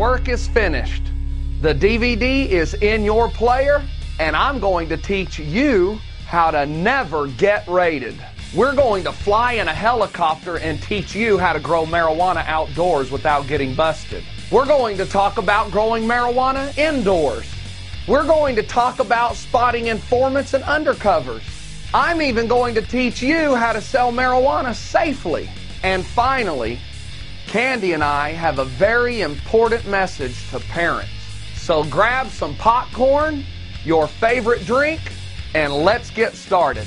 Work is finished. The DVD is in your player, and I'm going to teach you how to never get raided. We're going to fly in a helicopter and teach you how to grow marijuana outdoors without getting busted. We're going to talk about growing marijuana indoors. We're going to talk about spotting informants and undercovers. I'm even going to teach you how to sell marijuana safely. And finally, Candy and I have a very important message to parents. So grab some popcorn, your favorite drink, and let's get started.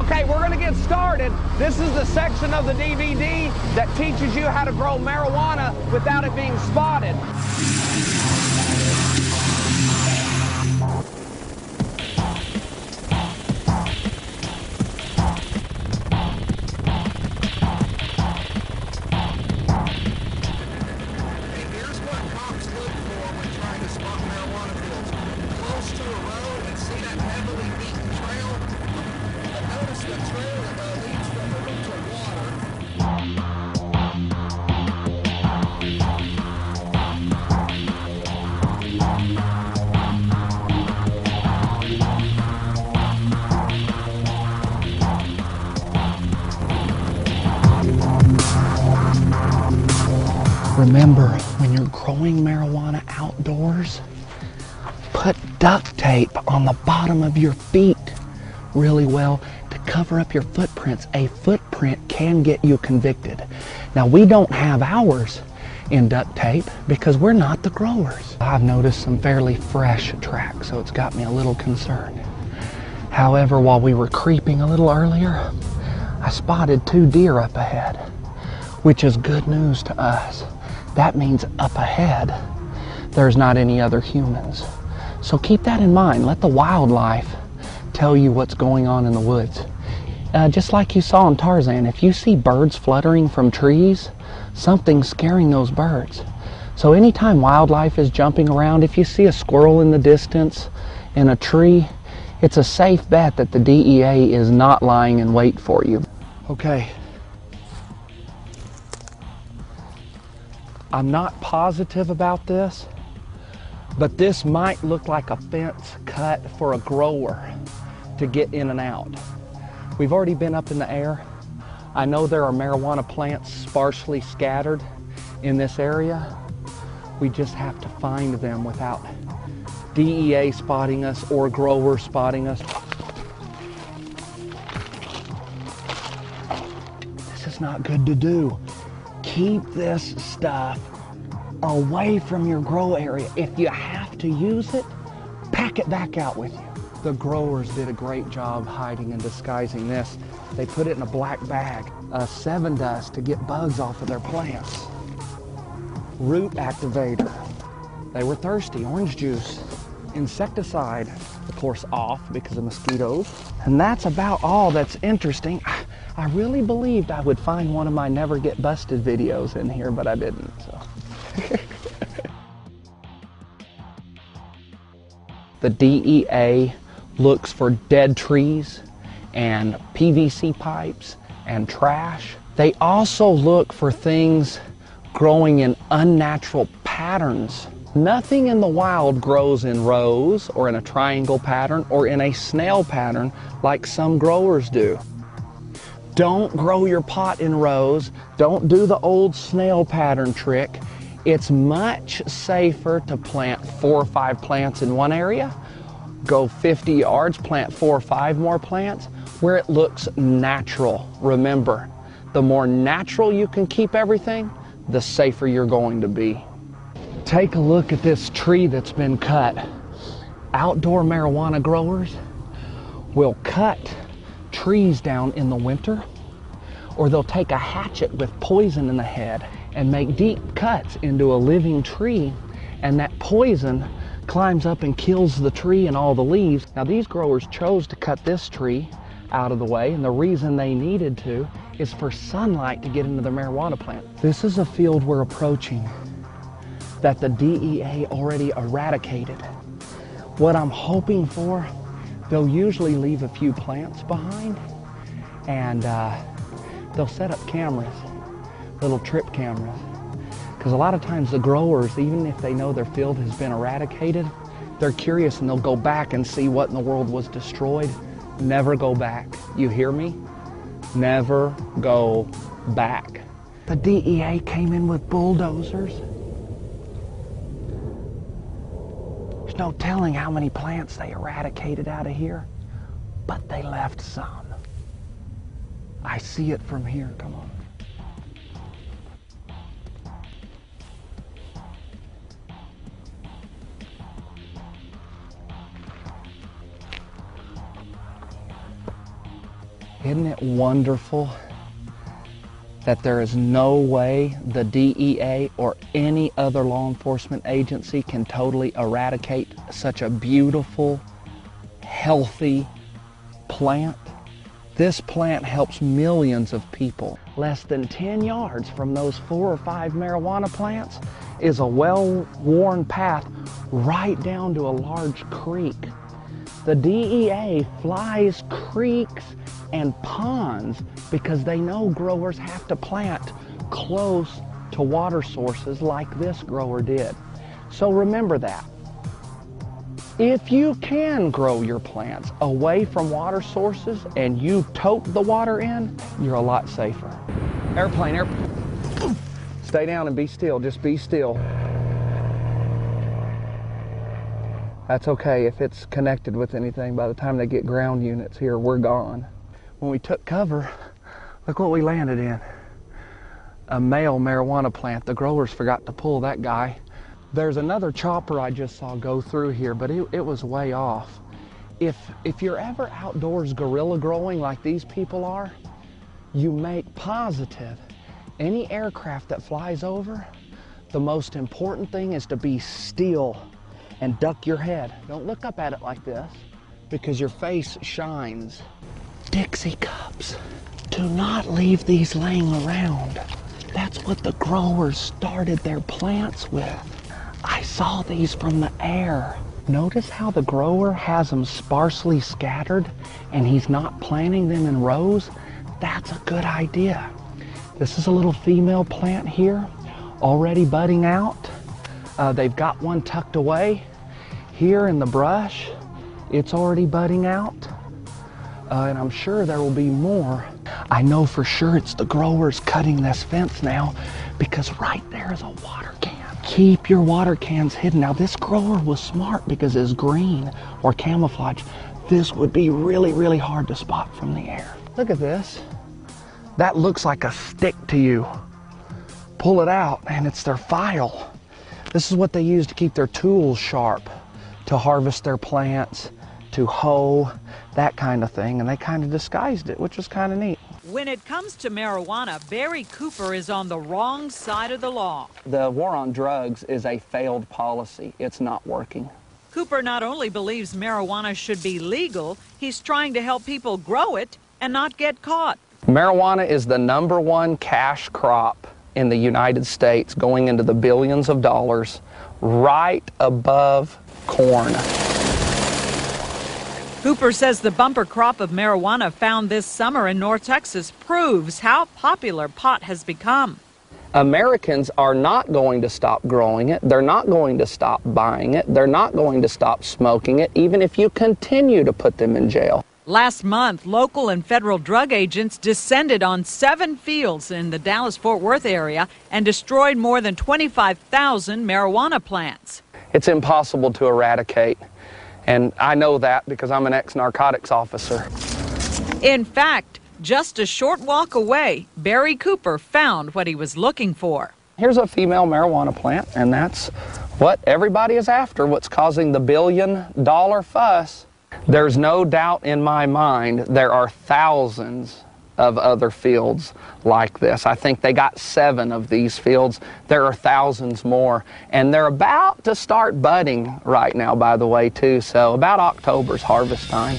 Okay, we're going to get started. This is the section of the DVD that teaches you how to grow marijuana without it being spotted. Duct tape on the bottom of your feet really well to cover up your footprints. A footprint can get you convicted. Now, we don't have ours in duct tape because we're not the growers. I've noticed some fairly fresh tracks, so it's got me a little concerned. However, while we were creeping a little earlier, I spotted two deer up ahead, which is good news to us. That means up ahead, there's not any other humans. So keep that in mind. Let the wildlife tell you what's going on in the woods. Uh, just like you saw in Tarzan, if you see birds fluttering from trees, something's scaring those birds. So anytime wildlife is jumping around, if you see a squirrel in the distance in a tree, it's a safe bet that the DEA is not lying in wait for you. Okay. I'm not positive about this, but this might look like a fence cut for a grower to get in and out. We've already been up in the air. I know there are marijuana plants sparsely scattered in this area. We just have to find them without DEA spotting us or growers spotting us. This is not good to do. Keep this stuff away from your grow area. If you have to use it, pack it back out with you. The growers did a great job hiding and disguising this. They put it in a black bag, uh, Sevin dust to get bugs off of their plants. Root activator. They were thirsty. Orange juice. Insecticide, of course, off because of mosquitoes. And that's about all that's interesting. I really believed I would find one of my never get busted videos in here, but I didn't. So. the DEA looks for dead trees and PVC pipes and trash. They also look for things growing in unnatural patterns. Nothing in the wild grows in rows or in a triangle pattern or in a snail pattern like some growers do. Don't grow your pot in rows. Don't do the old snail pattern trick. It's much safer to plant four or five plants in one area, go 50 yards, plant four or five more plants where it looks natural. Remember, the more natural you can keep everything, the safer you're going to be. Take a look at this tree that's been cut. Outdoor marijuana growers will cut trees down in the winter, or they'll take a hatchet with poison in the head and make deep cuts into a living tree, and that poison climbs up and kills the tree and all the leaves. Now, these growers chose to cut this tree out of the way, and the reason they needed to is for sunlight to get into the marijuana plant. This is a field we're approaching that the DEA already eradicated. What I'm hoping for, they'll usually leave a few plants behind, and uh, they'll set up cameras, little trip cameras. Because a lot of times the growers, even if they know their field has been eradicated, they're curious and they'll go back and see what in the world was destroyed. Never go back. You hear me? Never go back. The DEA came in with bulldozers. There's no telling how many plants they eradicated out of here, but they left some. I see it from here. Come on. Isn't it wonderful that there is no way the DEA or any other law enforcement agency can totally eradicate such a beautiful, healthy plant? This plant helps millions of people. Less than 10 yards from those four or five marijuana plants is a well-worn path right down to a large creek. The DEA flies creeks and ponds because they know growers have to plant close to water sources like this grower did. So remember that. If you can grow your plants away from water sources and you tote the water in, you're a lot safer. Airplane, airplane. Stay down and be still. Just be still. That's okay if it's connected with anything. By the time they get ground units here, we're gone. When we took cover, look what we landed in. A male marijuana plant. The growers forgot to pull that guy. There's another chopper I just saw go through here, but it, it was way off. If, if you're ever outdoors guerrilla growing like these people are, you make positive any aircraft that flies over, the most important thing is to be still and duck your head. Don't look up at it like this because your face shines. Dixie cups. Do not leave these laying around. That's what the growers started their plants with. I saw these from the air. Notice how the grower has them sparsely scattered and he's not planting them in rows? That's a good idea. This is a little female plant here, already budding out. Uh, they've got one tucked away here in the brush. It's already budding out. Uh, and I'm sure there will be more. I know for sure it's the growers cutting this fence now because right there is a water can. Keep your water cans hidden. Now this grower was smart because it's green or camouflage. This would be really, really hard to spot from the air. Look at this. That looks like a stick to you. Pull it out and it's their file. This is what they use to keep their tools sharp, to harvest their plants, to hoe, that kind of thing. And they kind of disguised it, which was kind of neat. When it comes to marijuana, Barry Cooper is on the wrong side of the law. The war on drugs is a failed policy. It's not working. Cooper not only believes marijuana should be legal, he's trying to help people grow it and not get caught. Marijuana is the number one cash crop in the United States, going into the billions of dollars, right above corn. Cooper says the bumper crop of marijuana found this summer in North Texas proves how popular pot has become. Americans are not going to stop growing it. They're not going to stop buying it. They're not going to stop smoking it, even if you continue to put them in jail. Last month, local and federal drug agents descended on seven fields in the Dallas Fort Worth area and destroyed more than 25,000 marijuana plants. It's impossible to eradicate. And I know that because I'm an ex narcotics officer. In fact, just a short walk away, Barry Cooper found what he was looking for. Here's a female marijuana plant, and that's what everybody is after, what's causing the billion dollar fuss. There's no doubt in my mind there are thousands of other fields like this. I think they got seven of these fields. There are thousands more. And they're about to start budding right now, by the way, too. So about October's harvest time.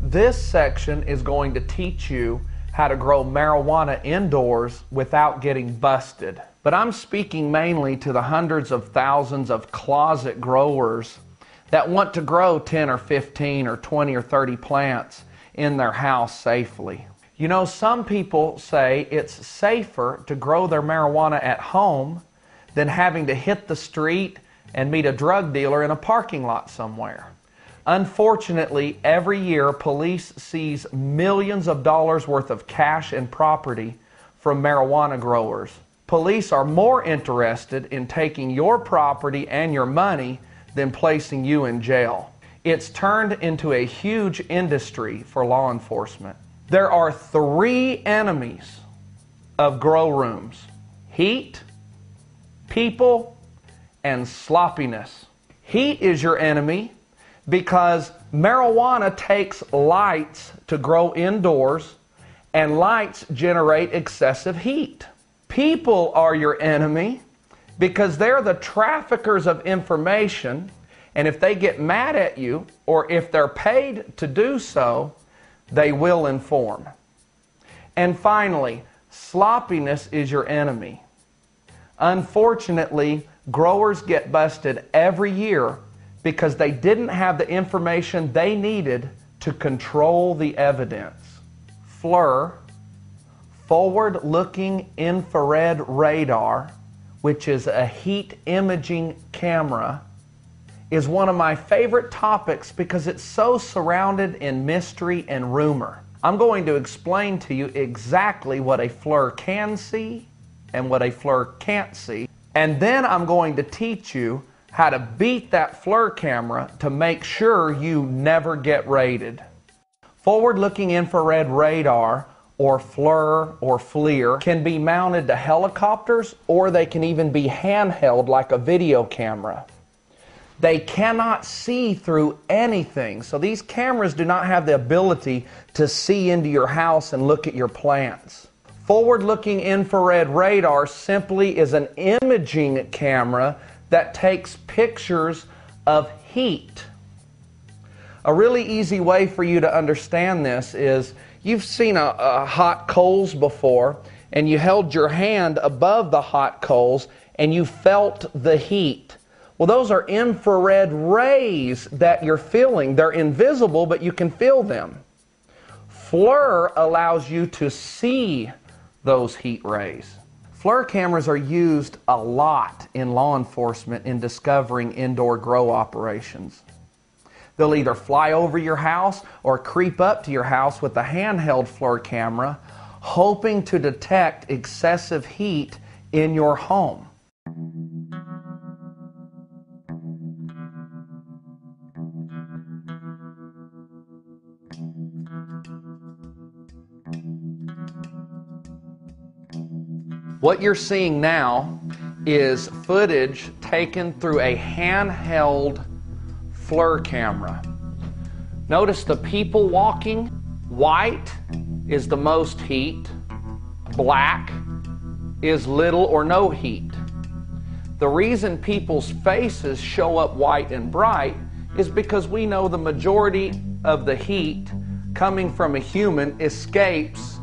This section is going to teach you how to grow marijuana indoors without getting busted. But I'm speaking mainly to the hundreds of thousands of closet growers that want to grow 10 or 15 or 20 or 30 plants in their house safely. You know, some people say it's safer to grow their marijuana at home than having to hit the street and meet a drug dealer in a parking lot somewhere. Unfortunately, every year police seize millions of dollars worth of cash and property from marijuana growers. Police are more interested in taking your property and your money than placing you in jail. It's turned into a huge industry for law enforcement. There are three enemies of grow rooms heat, people, and sloppiness. Heat is your enemy because marijuana takes lights to grow indoors, and lights generate excessive heat. People are your enemy because they're the traffickers of information, and if they get mad at you, or if they're paid to do so, they will inform. And finally, sloppiness is your enemy. Unfortunately, growers get busted every year because they didn't have the information they needed to control the evidence. FLIR, forward looking infrared radar, which is a heat imaging camera, is one of my favorite topics because it's so surrounded in mystery and rumor. I'm going to explain to you exactly what a FLIR can see and what a FLIR can't see. And then I'm going to teach you how to beat that FLIR camera to make sure you never get raided. Forward looking infrared radar, or FLIR or FLIR, can be mounted to helicopters or they can even be handheld like a video camera. They cannot see through anything. So these cameras do not have the ability to see into your house and look at your plants. Forward looking infrared radar simply is an imaging camera that takes pictures of heat. A really easy way for you to understand this is you've seen a, a, hot coals before, and you held your hand above the hot coals and you felt the heat. Well, those are infrared rays that you're feeling. They're invisible, but you can feel them. FLIR allows you to see those heat rays. FLIR cameras are used a lot in law enforcement in discovering indoor grow operations. They'll either fly over your house or creep up to your house with a handheld FLIR camera, hoping to detect excessive heat in your home. What you're seeing now is footage taken through a handheld FLIR camera. Notice the people walking. White is the most heat. Black is little or no heat. The reason people's faces show up white and bright is because we know the majority of the heat coming from a human escapes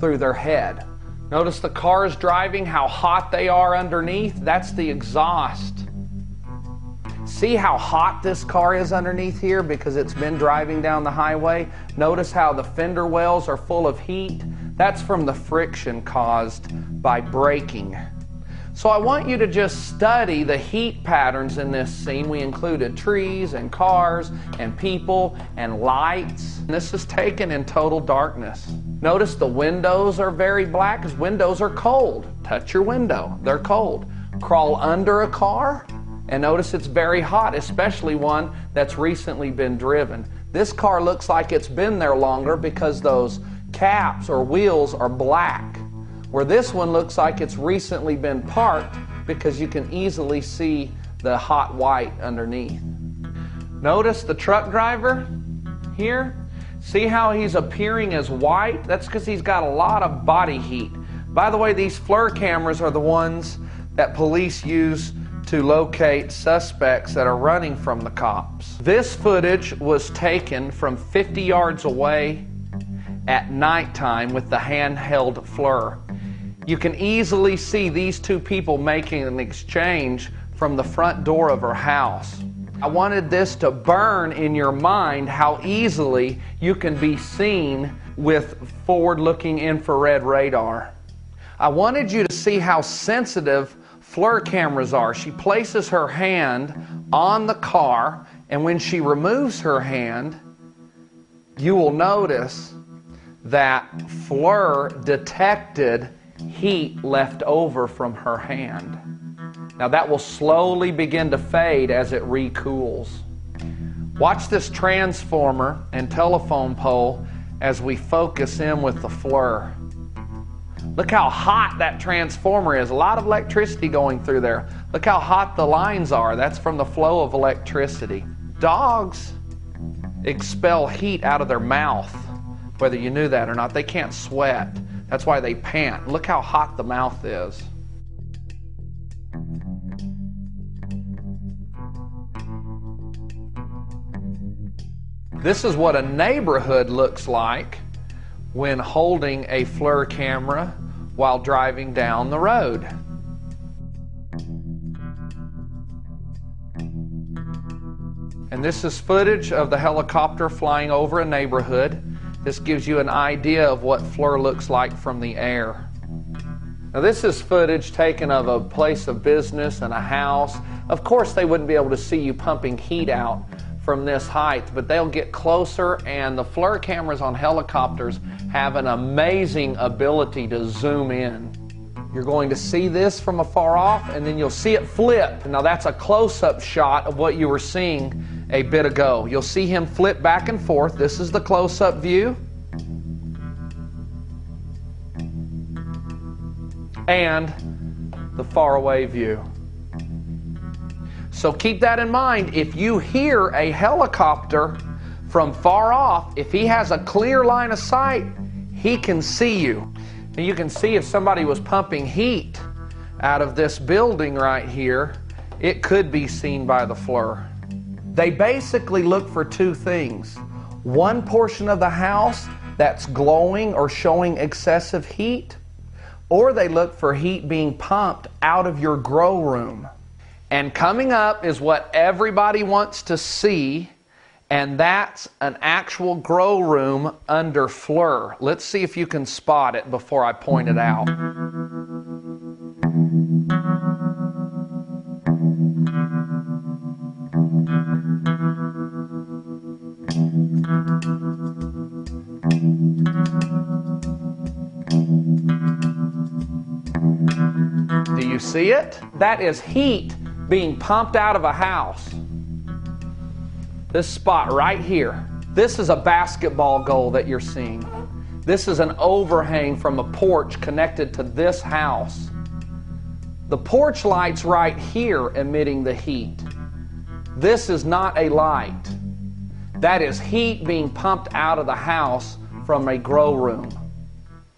through their head. Notice the cars driving, how hot they are underneath. That's the exhaust. See how hot this car is underneath here because it's been driving down the highway? Notice how the fender wells are full of heat? That's from the friction caused by braking. So I want you to just study the heat patterns in this scene. We included trees and cars and people and lights. This is taken in total darkness. Notice the windows are very black because windows are cold. Touch your window, they're cold. Crawl under a car and notice it's very hot, especially one that's recently been driven. This car looks like it's been there longer because those caps or wheels are black where this one looks like it's recently been parked because you can easily see the hot white underneath. Notice the truck driver here? See how he's appearing as white? That's because he's got a lot of body heat. By the way, these FLIR cameras are the ones that police use to locate suspects that are running from the cops. This footage was taken from 50 yards away at nighttime with the handheld FLIR. You can easily see these two people making an exchange from the front door of her house. I wanted this to burn in your mind how easily you can be seen with forward looking infrared radar. I wanted you to see how sensitive FLIR cameras are. She places her hand on the car, and when she removes her hand, you will notice that FLIR detected heat left over from her hand. Now that will slowly begin to fade as it recools. Watch this transformer and telephone pole as we focus in with the FLIR. Look how hot that transformer is. A lot of electricity going through there. Look how hot the lines are. That's from the flow of electricity. Dogs expel heat out of their mouth, whether you knew that or not. They can't sweat. That's why they pant. Look how hot the mouth is. This is what a neighborhood looks like when holding a FLIR camera while driving down the road. And this is footage of the helicopter flying over a neighborhood. This gives you an idea of what FLIR looks like from the air. Now, this is footage taken of a place of business and a house. Of course, they wouldn't be able to see you pumping heat out from this height, but they'll get closer, and the FLIR cameras on helicopters have an amazing ability to zoom in. You're going to see this from afar off, and then you'll see it flip. Now, that's a close up shot of what you were seeing a bit ago. You'll see him flip back and forth. This is the close up view. And the faraway view. So keep that in mind. If you hear a helicopter from far off, if he has a clear line of sight, he can see you. You can see if somebody was pumping heat out of this building right here, it could be seen by the FLIR. They basically look for two things. One portion of the house that's glowing or showing excessive heat, or they look for heat being pumped out of your grow room. And coming up is what everybody wants to see, and that's an actual grow room under FLIR. Let's see if you can spot it before I point it out. Do you see it? That is heat being pumped out of a house. This spot right here. This is a basketball goal that you're seeing. This is an overhang from a porch connected to this house. The porch light's right here emitting the heat. This is not a light. That is heat being pumped out of the house from a grow room.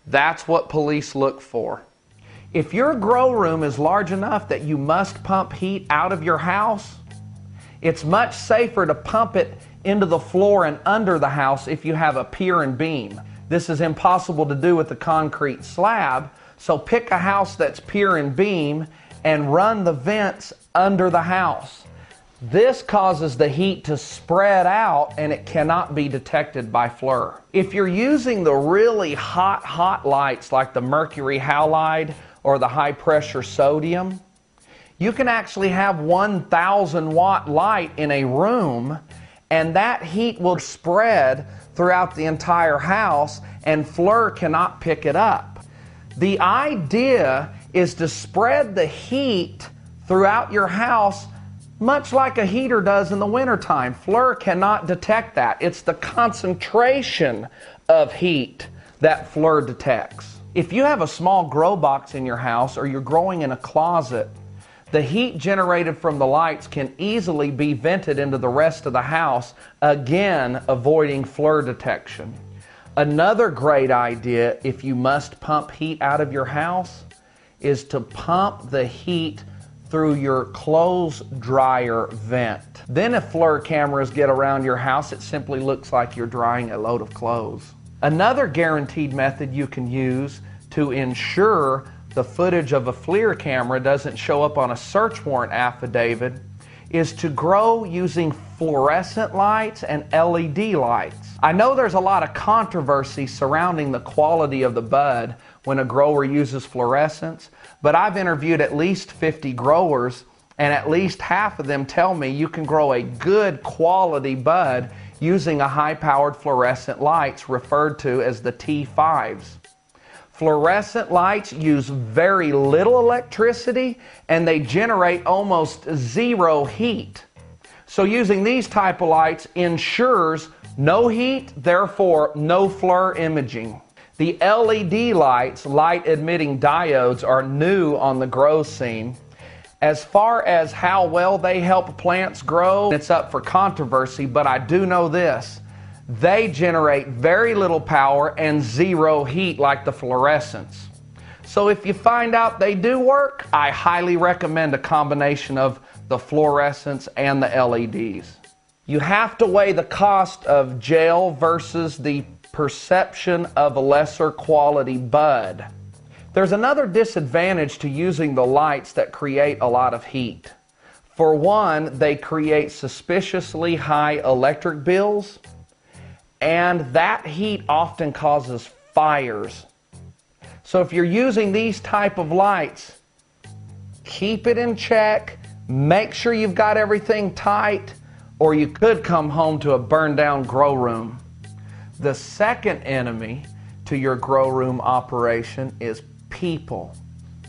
That's what police look for. If your grow room is large enough that you must pump heat out of your house, it's much safer to pump it into the floor and under the house if you have a pier and beam. This is impossible to do with the concrete slab, so pick a house that's pier and beam and run the vents under the house. This causes the heat to spread out and it cannot be detected by FLIR. If you're using the really hot, hot lights like the mercury halide or the high pressure sodium, you can actually have 1,000 watt light in a room and that heat will spread throughout the entire house and FLIR cannot pick it up. The idea is to spread the heat throughout your house much like a heater does in the wintertime. FLIR cannot detect that. It's the concentration of heat that FLIR detects. If you have a small grow box in your house or you're growing in a closet, the heat generated from the lights can easily be vented into the rest of the house, again avoiding FLIR detection. Another great idea if you must pump heat out of your house is to pump the heat through your clothes dryer vent. Then if FLIR cameras get around your house, it simply looks like you're drying a load of clothes. Another guaranteed method you can use to ensure the footage of a FLIR camera doesn't show up on a search warrant affidavit is to grow using fluorescent lights and LED lights. I know there's a lot of controversy surrounding the quality of the bud when a grower uses fluorescence, but I've interviewed at least 50 growers and at least half of them tell me you can grow a good quality bud using a high powered fluorescent lights referred to as the T5s. Fluorescent lights use very little electricity and they generate almost zero heat. So using these type of lights ensures no heat, therefore no FLIR imaging. The LED lights, light emitting diodes, are new on the grow scene. As far as how well they help plants grow, it's up for controversy, but I do know this. They generate very little power and zero heat like the fluorescents. So if you find out they do work, I highly recommend a combination of the fluorescents and the LEDs. You have to weigh the cost of gel versus the perception of a lesser quality bud. There's another disadvantage to using the lights that create a lot of heat. For one, they create suspiciously high electric bills, and that heat often causes fires. So if you're using these type of lights, keep it in check, make sure you've got everything tight, or you could come home to a burned down grow room. The second enemy to your grow room operation is people.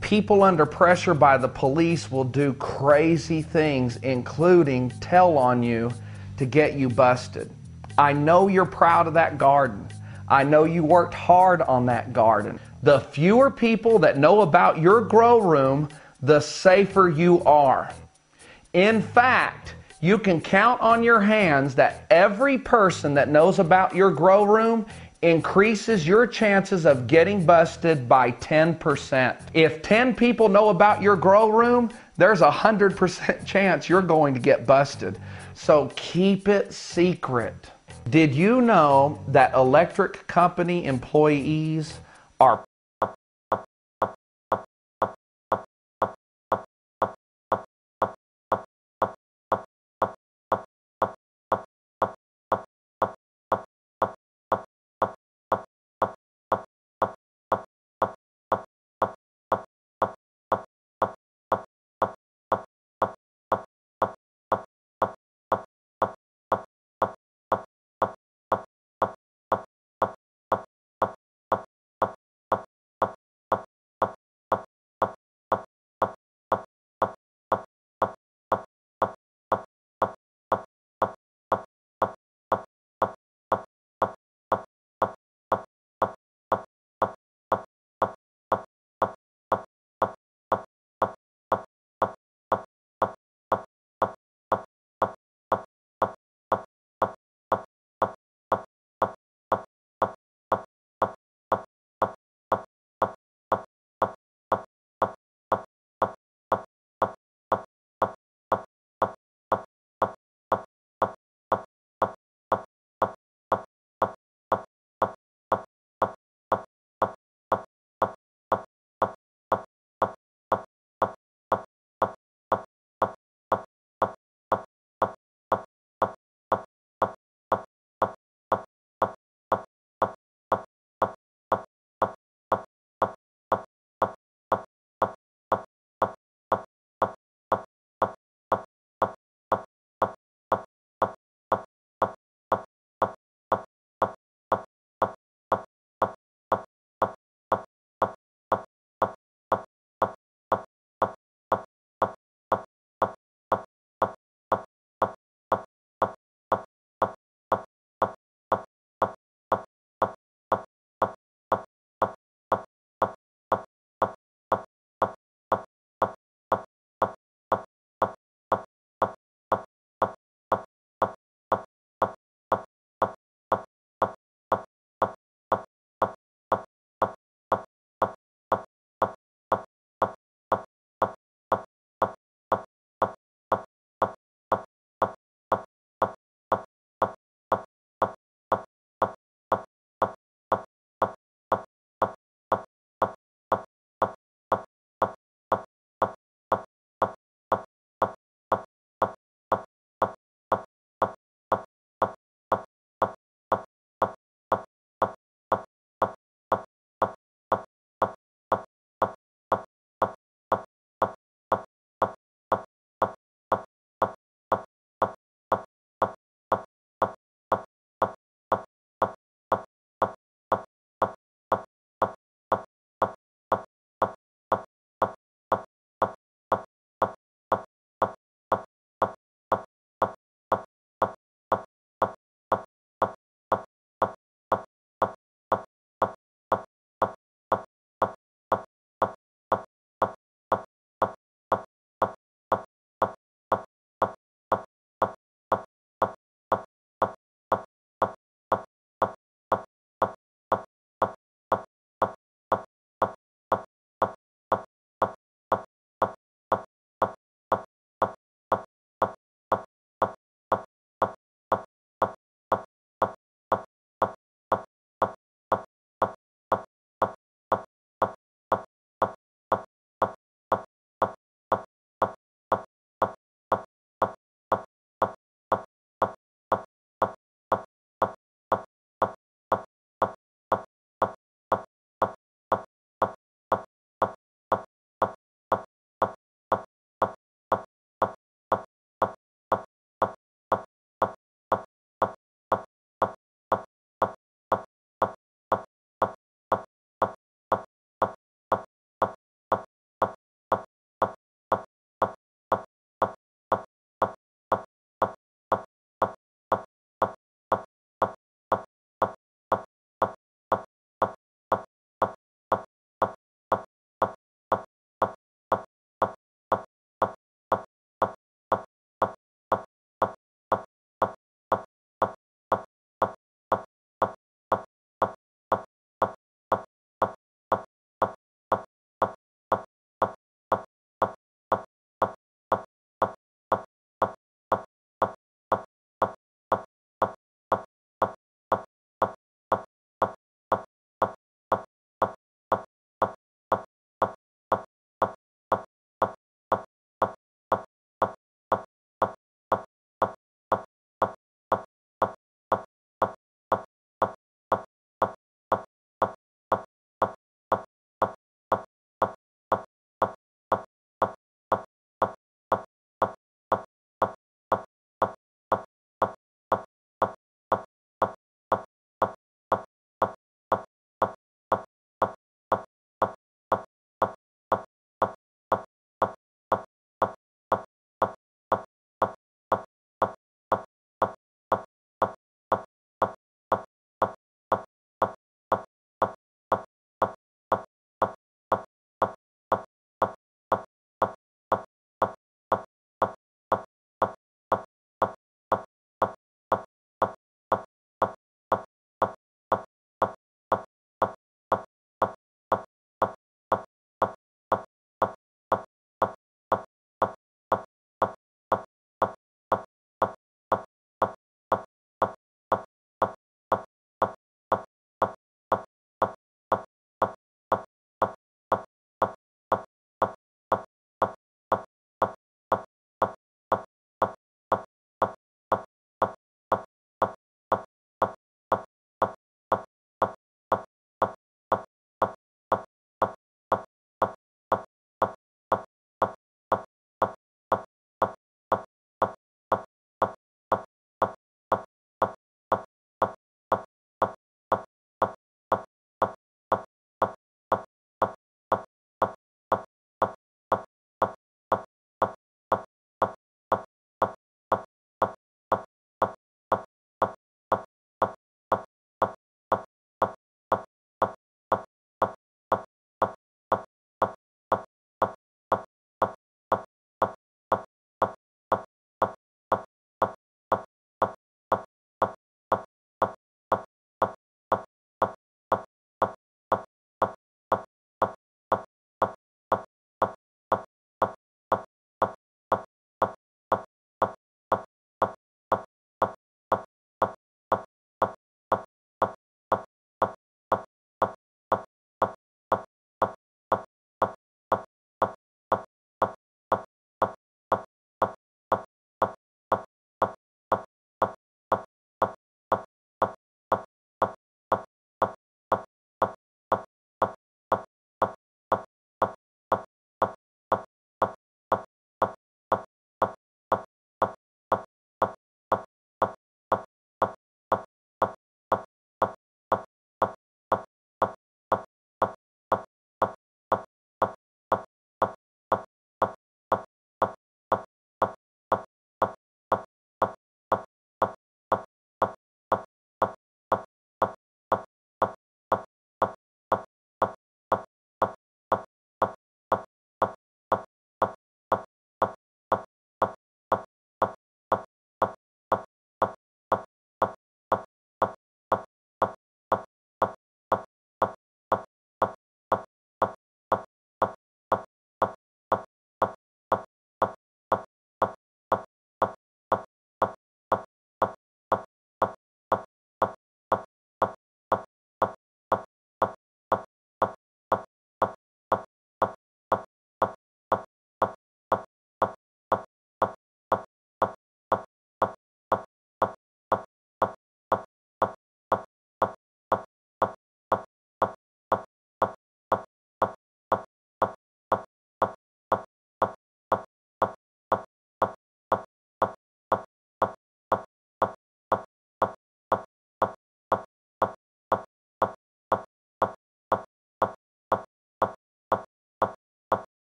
People under pressure by the police will do crazy things, including tell on you to get you busted. I know you're proud of that garden. I know you worked hard on that garden. The fewer people that know about your grow room, the safer you are. In fact, you can count on your hands that every person that knows about your grow room increases your chances of getting busted by 10%. If 10 people know about your grow room, there's a 100% chance you're going to get busted. So keep it secret. Did you know that electric company employees